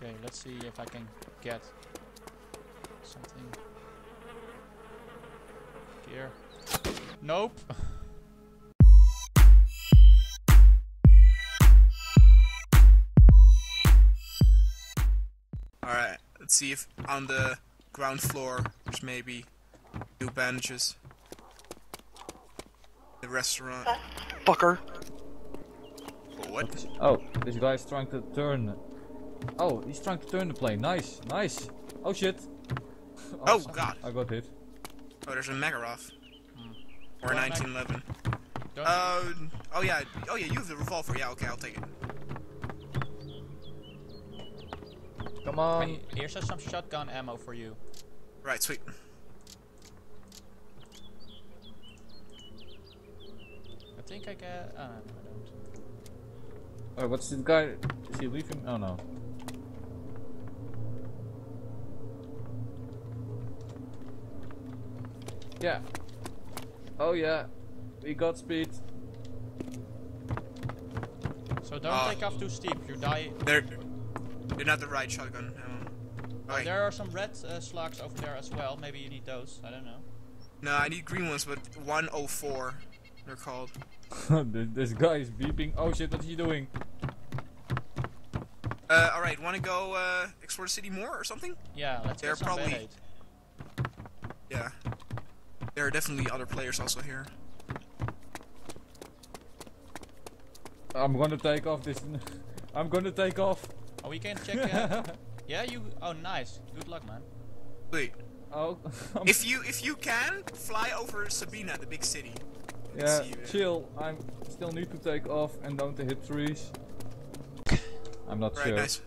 Okay, let's see if I can get something. Here. Nope. Alright, let's see if on the ground floor there's maybe new bandages. The restaurant. Fucker. What? Oh, this guy's trying to turn. Oh, he's trying to turn the plane. Nice, nice. Oh shit. Oh, sorry. God. I got hit. Oh, there's a Makarov. Or a 1911. Don't Uh, oh yeah, oh yeah, you have the revolver. Yeah, okay, I'll take it. Come on. Hey, here's some shotgun ammo for you. Right, sweet. I think I get. Uh, no, I don't. Oh, what's this guy? Is he leaving? Oh no. Yeah. Oh yeah. We got speed. So don't Ah. take off too steep. You die. They're they're not the right shotgun. ammo. Oh, Right. there are some red uh, slugs over there as well. Maybe you need those. I don't know. No, I need green ones, but 104 they're called. this, this guy is beeping. Oh shit, what's he doing? Uh, all right, want to go uh, explore the city more or something? Yeah, let's They're get some probably- Yeah. There are definitely other players also here. I'm gonna take off this. I'm gonna take off. Oh, we can check. Uh, yeah, you. Oh, nice. Good luck, man. Wait, oh. If you if you can fly over Sabina, the big city. I can yeah, see you there. chill. I'm still need to take off and don't hit trees. I'm not Right, sure. nice.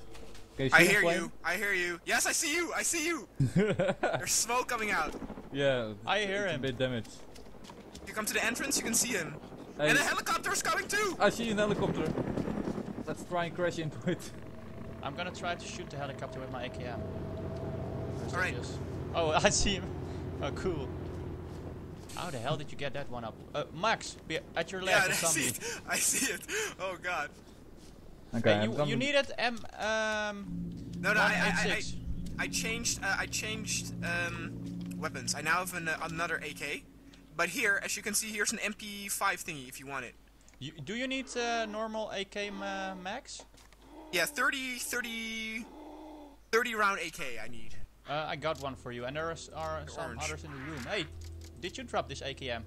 Can I hear the you. I hear you. Yes, I see you. I see you. There's smoke coming out. Yeah. I hear him. A bit damaged. You come to the entrance, you can see him. Hey, And a helicopter's coming too. I see an helicopter. Let's try and crash into it. I'm gonna try to shoot the helicopter with my AKM. First, Alright. Oh, I see him. Oh, cool. How the hell did you get that one up? Uh, Max, be at your left. Yeah, left, I a see it. I see it. Oh god. Okay, Hey, I'm you, coming. you needed M um. No, no, I, I, I, I changed. Uh, I changed um, weapons. I now have an, uh, another AK. But here, as you can see, here's an MP5 thingy if you want it. You, do you need uh, normal AK uh, max? Yeah, 30, 30, 30 round AK I need. Uh, I got one for you, and there are, s- are some orange. others in the room. Hey, did you drop this AKM?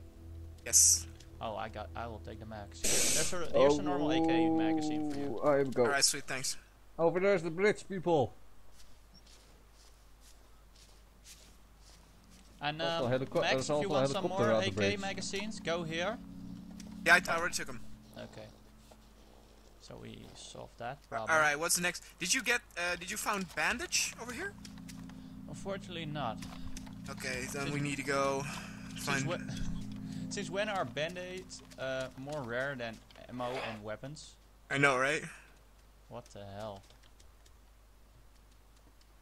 Yes. Oh, I got. I will take the max. There's a, here's a normal AK magazine for you. I go. Alright, sweet, thanks. Over there's the bridge, people. And There's also um, helico- Max, if you want some more AK bridge. magazines, go here. Yeah, I, I already took them. Okay. So we solved that problem. Alright, what's the next? Did you get, uh, did you found bandage over here? Unfortunately, not. Okay, then we need to go Since, find... when, since when are band-aids uh, more rare than ammo and weapons? I know, right? What the hell?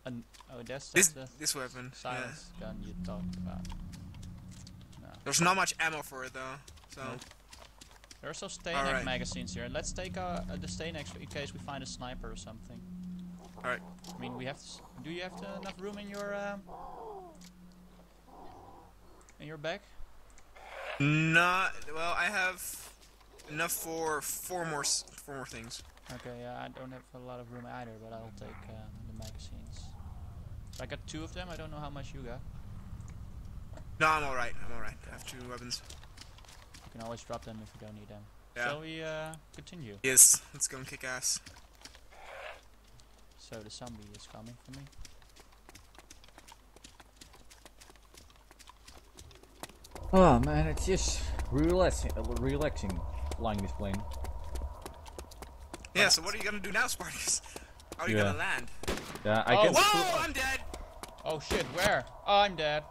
An oh, that's, This, the this weapon. Yeah. silence gun you talked about. No. There's not much ammo for it though, so... Nope. There are some STANAGs Alright. magazines here. Let's take uh, uh, the STANAGs in case we find a sniper or something. Alright. I mean, we have. To s- do you have uh, enough room in your um, in your bag? Not... Well, I have enough for four more, s- four more things. Okay, yeah, I don't have a lot of room either, but I'll take um, the magazines. So I got two of them. I don't know how much you got. No, I'm alright, I'm alright. I have two weapons. You can always drop them if you don't need them. Yeah. Shall we uh, continue? Yes, let's go and kick ass. So the zombie is coming for me. Oh man, it's just relaxing, uh, relaxing flying this plane. Yeah, so what are you gonna do now, Spartacus? How are you Yeah. gonna land? Yeah, I Oh, can. Whoa, I'm dead! Oh shit, where? Oh, I'm dead.